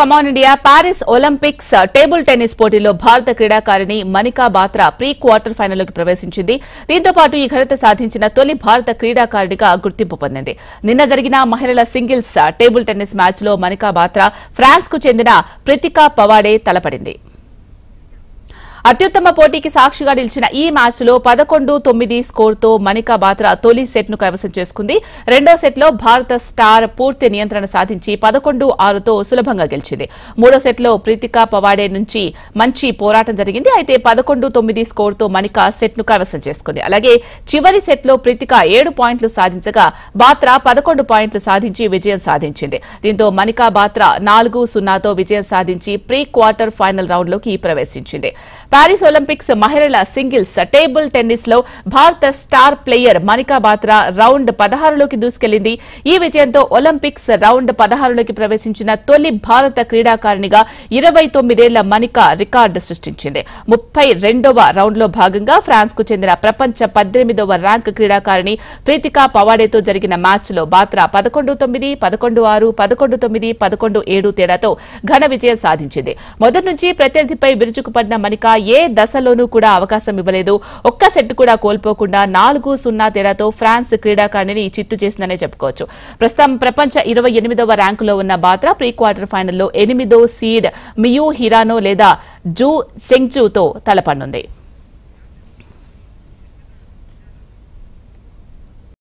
Come on India Paris Olympics table tennis పోటీలో భారత క్రీడాకారిణి మనికా బాత్రా ప్రీ క్వార్టర్ ఫైనల్లోకి ప్రవేశించింది. దీంతో పాటు ఈ ఘనత సాధించిన తొలి భారత క్రీడాకారిణిగా గుర్తింపు పొందింది. నిన్న జరిగిన మహిళల సింగిల్స్ టేబుల్ టెన్నిస్ మ్యాచ్లో మనికా బాత్రా ఫ్రాన్స్కు చెందిన ప్రితికా పవాడే తలపడింది. అత్యుత్తమ పోటీకి సాక్షిగా నిలిచిన ఈ మ్యాచ్లో పదకొండు తొమ్మిది స్కోర్తో మణికా బాత్రా తొలి సెట్ను కైవసం చేసుకుంది. రెండో సెట్లో భారత స్టార్ పూర్తి నియంత్రణ సాధించి పదకొండు ఆరుతో సులభంగా గెలిచింది. మూడో సెట్లో ప్రీతికా పవాడే నుంచి మంచి పోరాటం జరిగింది. అయితే పదకొండు తొమ్మిది స్కోర్తో మణిక సెట్ను కైవసం చేసుకుంది. అలాగే చివరి సెట్లో ప్రీతికా ఏడు పాయింట్లు సాధించగా బాత్రా పదకొండు పాయింట్లు సాధించి విజయం సాధించింది. దీంతో మణికా బాత్రా నాలుగు సున్నాతో విజయం సాధించి ప్రీ క్వార్టర్ ఫైనల్ రౌండ్లోకి ప్రవేశించింది. పారిస్ ఒలింపిక్స్ మహిళల సింగిల్స్ టేబుల్ టెన్నిస్లో భారత star player Manika Batra round పదహారులోకి దూసుకెళ్ళింది. ఈ విజయంతో ఒలింపిక్స్ రౌండ్ పదహారులోకి ప్రవేశించిన తొలి భారత క్రీడాకారిణిగా ఇరవై తొమ్మిదేళ్ళ మనికా రికార్డు సృష్టించింది. ముప్పై రెండవ రౌండ్లో భాగంగా ఫ్రాన్స్కు చెందిన ప్రపంచ పద్దెనిమిదవ ర్యాంక్ క్రీడాకారిణి ప్రీతికా పవాడేతో జరిగిన మ్యాచ్లో బాత్రా పదకొండు తొమ్మిది పదకొండు ఆరు పదకొండు తొమ్మిది పదకొండు ఏడు తేడాతో ఘన విజయం సాధించింది. మొదటి నుంచి ప్రత్యర్థిపై విరుచుకుపడిన మనికా ఏ దశలోనూ కూడా అవకాశం ఇవ్వలేదు. ఒక్క సెట్ కూడా కోల్పోకుండా నాలుగు సున్నా తేడాతో ఫ్రాన్స్ క్రీడాకారిణిని చిత్తు చేసిందనే చెప్పుకోవచ్చు. ప్రస్తుతం ప్రపంచ ఇరవై ఎనిమిదవ ర్యాంకులో ఉన్న బాత్రా ప్రీ క్వార్టర్ ఫైనల్లో ఎనిమిదో సీడ్ మియూ హిరానో లేదా జూ సెంగ్జూతో తలపడనుంది.